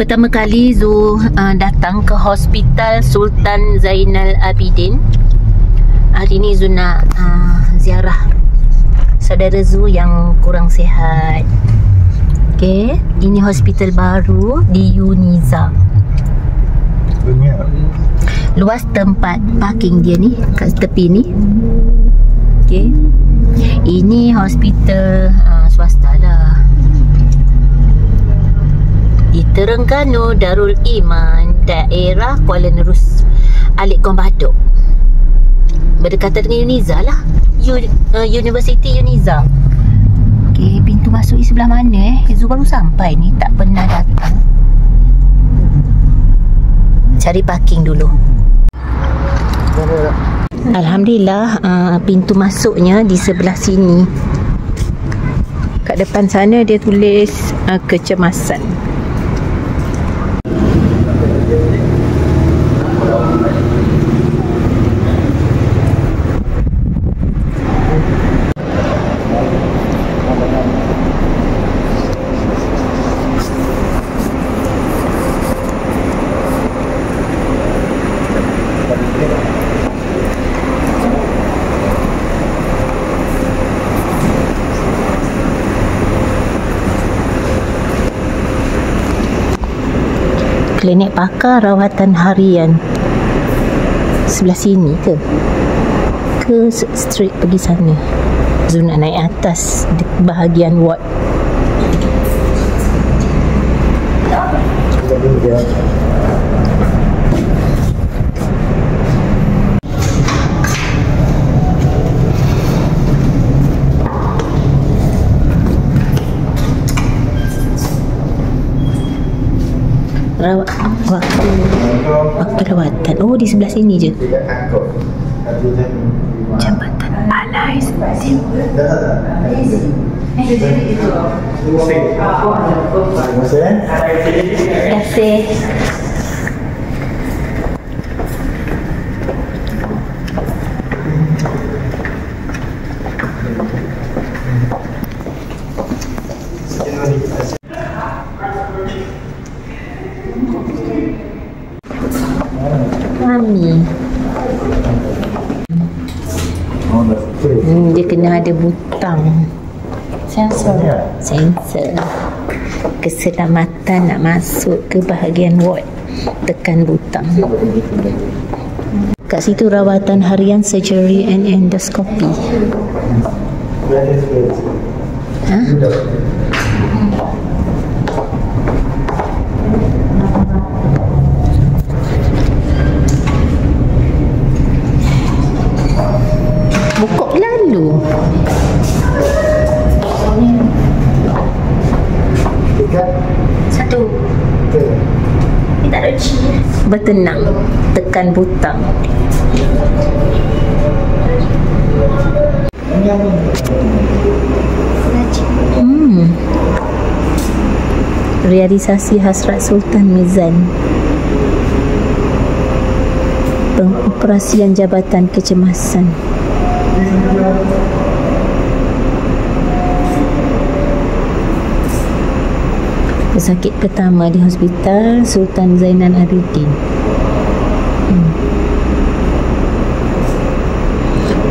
pertama kali Zu uh, datang ke Hospital Sultan Zainal Abidin. Hari ni Zu nak uh, ziarah saudara Zu yang kurang sihat. Okay, ini hospital baru di Uniza. Luas tempat parking dia ni kat tepi ni. Okay. Ini hospital uh, swasta lah. Di Terengganu Darul Iman, daerah Kuala Nerus, Alik Gombadok. Berdekatan dengan Uniza lah. Uh, University Uniza. Okay, pintu masuk di sebelah mana eh? Zu baru sampai ni, tak pernah datang. Cari parking dulu. Alhamdulillah uh, pintu masuknya di sebelah sini. Kat depan sana dia tulis uh, kecemasan. Klinik pakar rawatan harian. Sebelah sini ke? Ke straight pergi sana? Zul nak naik atas di bahagian ward. Rawat waktu waktu rawatan. Oh di sebelah sini je. Jambatan Alai Setim. Terima kasih. Terima kasih. Selesai. Hmm, dia kena ada butang. Sensor. Sensor. Keselamatan nak masuk ke bahagian ward. Tekan butang. Kat situ rawatan harian surgery and endoscopy. Ha? Tiga. Satu. Ni tak ada. Bertenang. Tekan butang. Hmm. Realisasi hasrat Sultan Mizan. Pengoperasian Jabatan Kecemasan. Pesakit pertama di hospital Sultan Zainal Abidin. Hmm.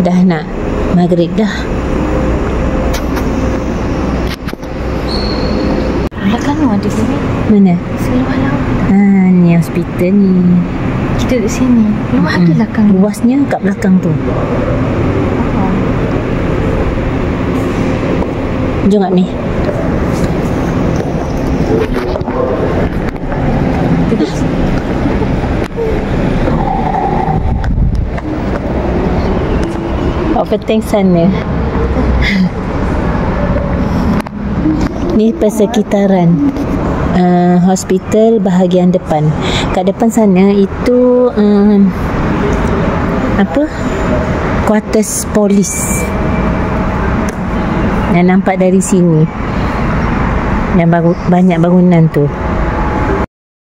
Dah nak maghrib dah. Belakang tu ada sini. Mana? Seluar laut. Ha, ni hospital ni. Kita duduk sini. Rumah ada belakang. Luasnya kat belakang tu. Jom kat ni. Overtake sana. Ni persekitaran uh, hospital bahagian depan. Kat depan sana itu uh, apa? Quarters polis. Yang nampak dari sini. Yang baru, banyak bangunan tu.